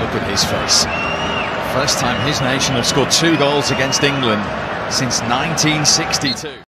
look at his face. First time his nation have scored two goals against England since 1962.